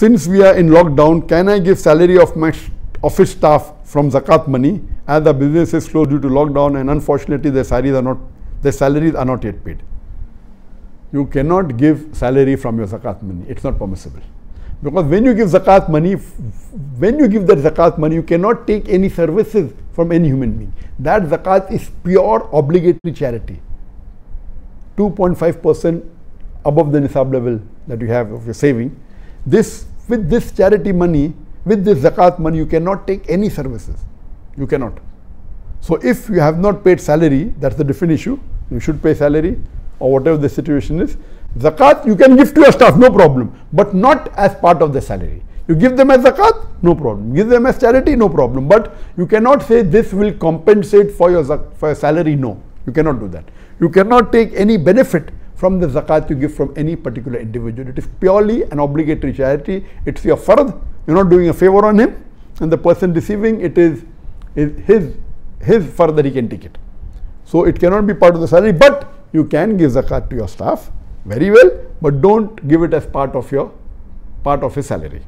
since we are in lockdown, can I give salary of my office staff from zakat money as the business is closed due to lockdown and unfortunately their salaries are not their salaries are not yet paid. You cannot give salary from your zakat money. It's not permissible. Because when you give zakat money, when you give that zakat money, you cannot take any services from any human being. That zakat is pure obligatory charity. 2.5% above the nisab level that you have of your saving. This, with this charity money, with this zakat money, you cannot take any services. You cannot. So if you have not paid salary, that's the different issue. You should pay salary or whatever the situation is. Zakat you can give to your staff, no problem, but not as part of the salary. You give them as zakat, no problem. Give them as charity, no problem. But you cannot say this will compensate for your, for your salary, no. You cannot do that. You cannot take any benefit from the zakat you give from any particular individual. It is purely an obligatory charity. It's your fard. You're not doing a favor on him. And the person receiving it is, is his, his fard that he can take it. So it cannot be part of the salary, but you can give zakat to your staff very well, but don't give it as part of your part of his salary.